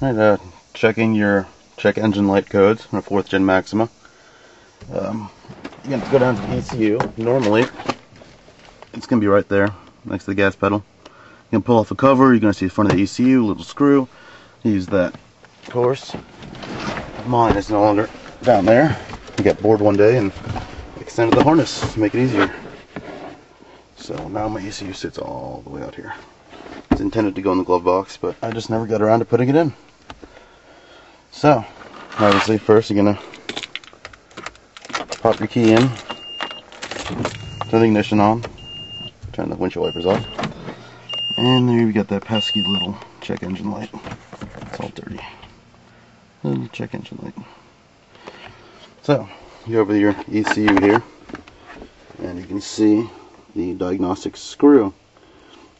Right, uh, checking your check engine light codes on a 4th gen Maxima. Um, you have to go down to the ECU. Normally, it's going to be right there, next to the gas pedal. You can pull off the cover, you're going to see the front of the ECU, little screw. Use that. Of course, mine is no longer down there. I got bored one day and extended the harness to make it easier. So now my ECU sits all the way out here. It's intended to go in the glove box, but I just never got around to putting it in. So, obviously, first you're gonna pop your key in, turn the ignition on, turn the windshield wipers off, and there you've got that pesky little check engine light. It's all dirty. And check engine light. So, you over your ECU here, and you can see the diagnostic screw.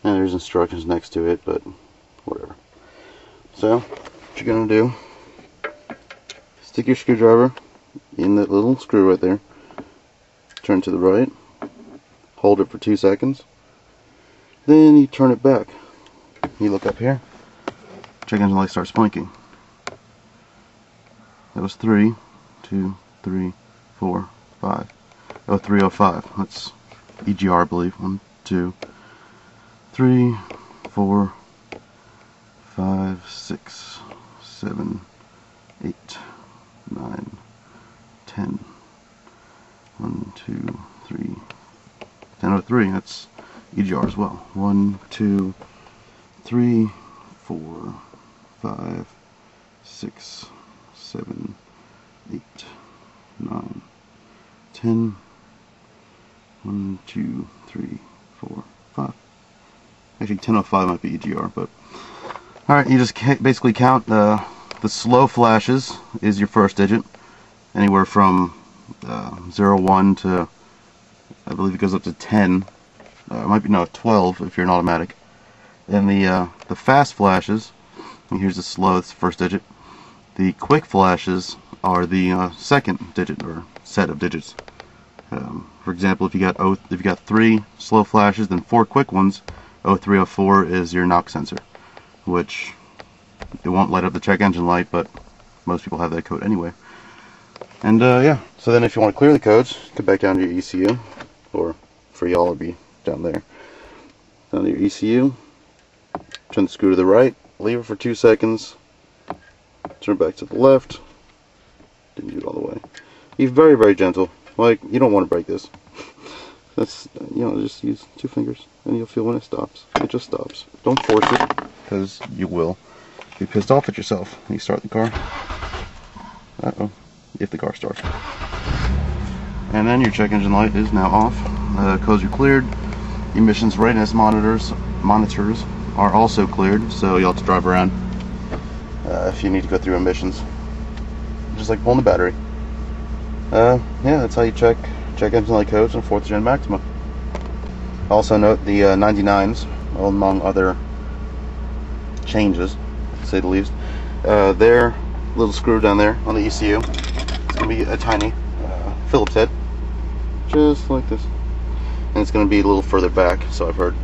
And there's instructions next to it, but whatever. So, what you're gonna do stick your screwdriver in that little screw right there. Turn to the right. Hold it for two seconds. Then you turn it back. You look up here. Check engine light starts blinking that was three two three four five. Oh three oh five. That's EGR I believe. One two three four five six seven eight Three. That's EGR as well. One, two, three, four, five, six, seven, eight, nine, ten. One, two, three, four, five. Actually, 10, 1, 5. Might be EGR, but. Alright, you just basically count uh, the slow flashes is your first digit, anywhere from uh, 01 to I believe it goes up to 10, uh, it might be, no, 12 if you're an automatic. And the, uh, the fast flashes, here's the slow, it's the first digit. The quick flashes are the uh, second digit, or set of digits. Um, for example, if you got o, if you got three slow flashes, then four quick ones, 0304 is your knock sensor, which it won't light up the check engine light, but most people have that code anyway. And uh, yeah, so then if you want to clear the codes, come back down to your ECU, or for y'all it'll be down there. To your ECU, turn the screw to the right, leave it for two seconds, turn back to the left, didn't do it all the way. Be very, very gentle, like you don't want to break this. That's, you know, just use two fingers, and you'll feel when it stops. It just stops. Don't force it, because you will be pissed off at yourself when you start the car. Uh-oh, if the car starts. And then your check engine light is now off. The codes are cleared. Emissions readiness monitors monitors are also cleared, so you'll have to drive around uh, if you need to go through emissions. Just like pulling the battery. Uh, yeah, that's how you check check engine light codes on 4th Gen Maxima. Also note the uh, 99s, among other changes, to say the least. Uh, their little screw down there on the ECU, it's to be a tiny uh, Phillips head, just like this. And it's going to be a little further back, so I've heard.